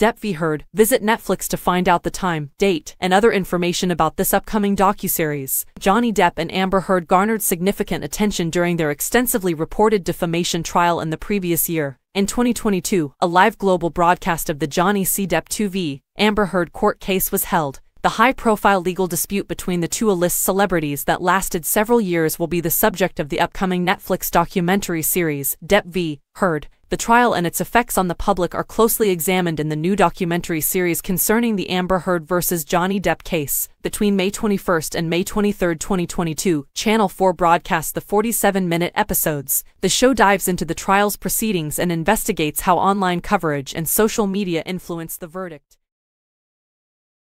Depp v. Heard. Visit Netflix to find out the time, date, and other information about this upcoming docuseries. Johnny Depp and Amber Heard garnered significant attention during their extensively reported defamation trial in the previous year. In 2022, a live global broadcast of the Johnny C. Depp 2v. Amber Heard court case was held. The high-profile legal dispute between the two A-list celebrities that lasted several years will be the subject of the upcoming Netflix documentary series, Depp v. Heard. The trial and its effects on the public are closely examined in the new documentary series concerning the Amber Heard vs. Johnny Depp case. Between May 21 and May 23, 2022, Channel 4 broadcast the 47-minute episodes. The show dives into the trial's proceedings and investigates how online coverage and social media influenced the verdict.